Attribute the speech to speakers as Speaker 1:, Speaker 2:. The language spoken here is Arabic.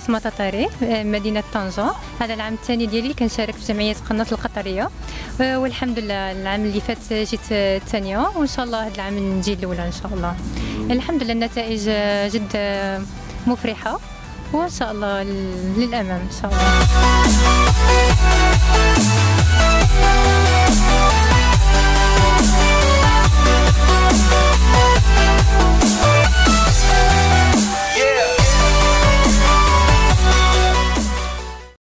Speaker 1: بسمة تطاري آه، مدينة طنجة. هذا العام الثاني ديالي كنشارك في جمعية قناة القطرية. آه، والحمد لله العام اللي فات جيت آه، الثانية. وإن شاء الله هذا العام نجي الأولى إن شاء الله. الحمد لله النتائج جد مفرحة. وإن شاء الله للأمام إن شاء الله.